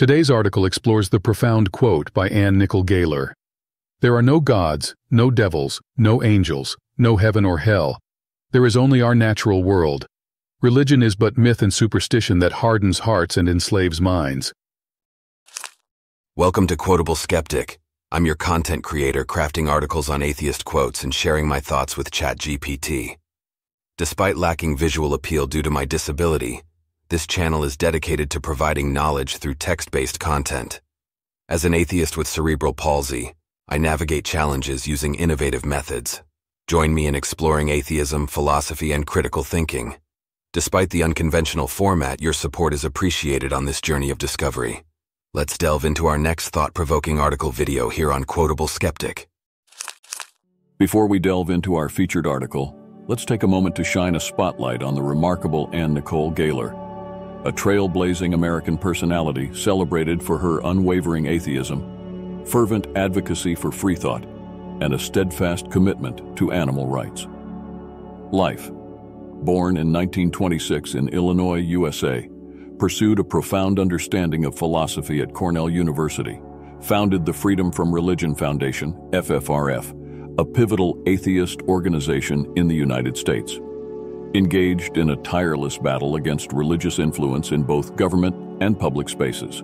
Today's article explores the profound quote by Anne Nicol Gaylor. There are no gods, no devils, no angels, no heaven or hell. There is only our natural world. Religion is but myth and superstition that hardens hearts and enslaves minds. Welcome to Quotable Skeptic. I'm your content creator crafting articles on atheist quotes and sharing my thoughts with ChatGPT. Despite lacking visual appeal due to my disability, this channel is dedicated to providing knowledge through text-based content. As an atheist with cerebral palsy, I navigate challenges using innovative methods. Join me in exploring atheism, philosophy, and critical thinking. Despite the unconventional format, your support is appreciated on this journey of discovery. Let's delve into our next thought-provoking article video here on Quotable Skeptic. Before we delve into our featured article, let's take a moment to shine a spotlight on the remarkable Anne Nicol Gaylor, a trailblazing American personality celebrated for her unwavering atheism, fervent advocacy for free thought, and a steadfast commitment to animal rights. Life. Born in 1926 in Illinois, USA, pursued a profound understanding of philosophy at Cornell University, founded the Freedom from Religion Foundation, FFRF, a pivotal atheist organization in the United States engaged in a tireless battle against religious influence in both government and public spaces.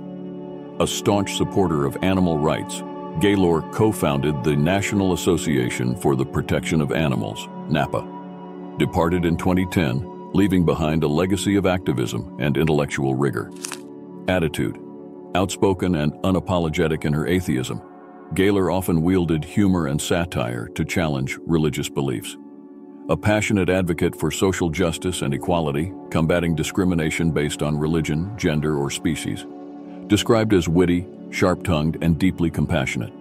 A staunch supporter of animal rights, Gaylor co-founded the National Association for the Protection of Animals, NAPA. Departed in 2010, leaving behind a legacy of activism and intellectual rigor. Attitude. Outspoken and unapologetic in her atheism, Gaylor often wielded humor and satire to challenge religious beliefs. A passionate advocate for social justice and equality, combating discrimination based on religion, gender, or species. Described as witty, sharp-tongued, and deeply compassionate.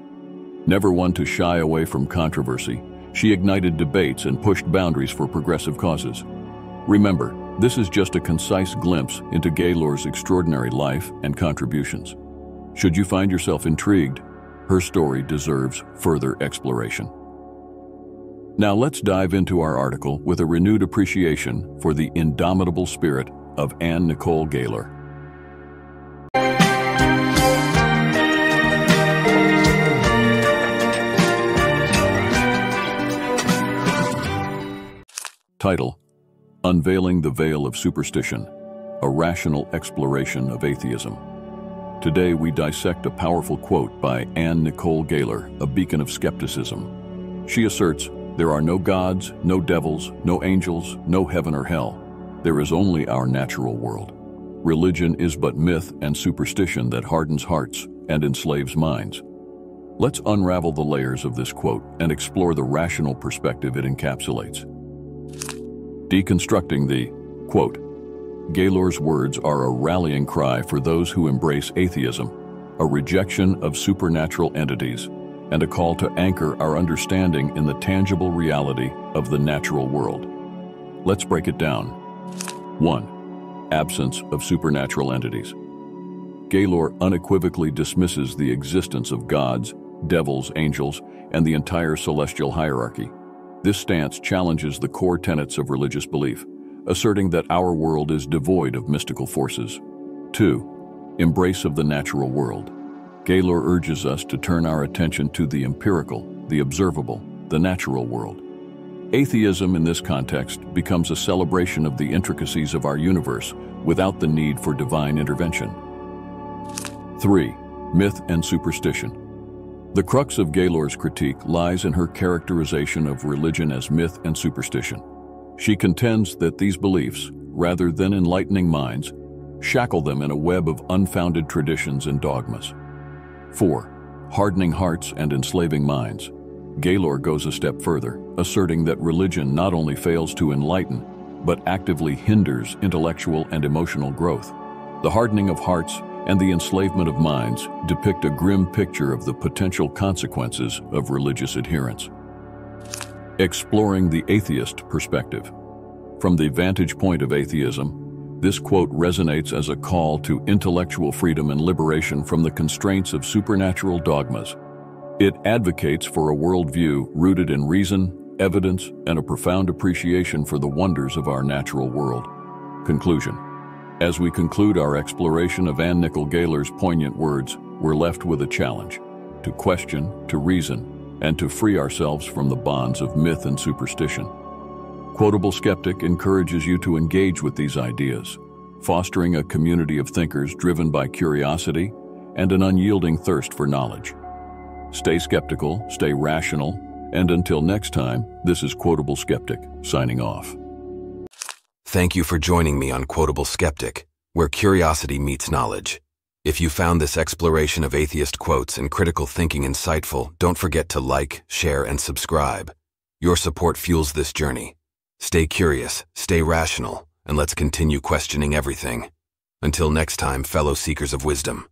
Never one to shy away from controversy, she ignited debates and pushed boundaries for progressive causes. Remember, this is just a concise glimpse into Gaylor's extraordinary life and contributions. Should you find yourself intrigued, her story deserves further exploration. Now let's dive into our article with a renewed appreciation for the indomitable spirit of Anne Nicol Gaylor. Title Unveiling the Veil of Superstition A Rational Exploration of Atheism. Today we dissect a powerful quote by Anne Nicol Gaylor, a beacon of skepticism. She asserts there are no gods, no devils, no angels, no heaven or hell. There is only our natural world. Religion is but myth and superstition that hardens hearts and enslaves minds. Let's unravel the layers of this quote and explore the rational perspective it encapsulates. Deconstructing the, quote, Gaylor's words are a rallying cry for those who embrace atheism, a rejection of supernatural entities, and a call to anchor our understanding in the tangible reality of the natural world. Let's break it down. 1. Absence of supernatural entities. Gaylor unequivocally dismisses the existence of gods, devils, angels, and the entire celestial hierarchy. This stance challenges the core tenets of religious belief, asserting that our world is devoid of mystical forces. 2. Embrace of the natural world. Gaylor urges us to turn our attention to the empirical, the observable, the natural world. Atheism in this context becomes a celebration of the intricacies of our universe without the need for divine intervention. 3. Myth and Superstition The crux of Gaylor's critique lies in her characterization of religion as myth and superstition. She contends that these beliefs, rather than enlightening minds, shackle them in a web of unfounded traditions and dogmas. 4. Hardening hearts and enslaving minds. Gaylor goes a step further, asserting that religion not only fails to enlighten, but actively hinders intellectual and emotional growth. The hardening of hearts and the enslavement of minds depict a grim picture of the potential consequences of religious adherence. Exploring the atheist perspective. From the vantage point of atheism, this quote resonates as a call to intellectual freedom and liberation from the constraints of supernatural dogmas. It advocates for a worldview rooted in reason, evidence, and a profound appreciation for the wonders of our natural world. Conclusion. As we conclude our exploration of Anne Nicol Gaylor's poignant words, we're left with a challenge to question, to reason, and to free ourselves from the bonds of myth and superstition. Quotable Skeptic encourages you to engage with these ideas, fostering a community of thinkers driven by curiosity and an unyielding thirst for knowledge. Stay skeptical, stay rational, and until next time, this is Quotable Skeptic, signing off. Thank you for joining me on Quotable Skeptic, where curiosity meets knowledge. If you found this exploration of atheist quotes and critical thinking insightful, don't forget to like, share, and subscribe. Your support fuels this journey. Stay curious, stay rational, and let's continue questioning everything. Until next time, fellow seekers of wisdom.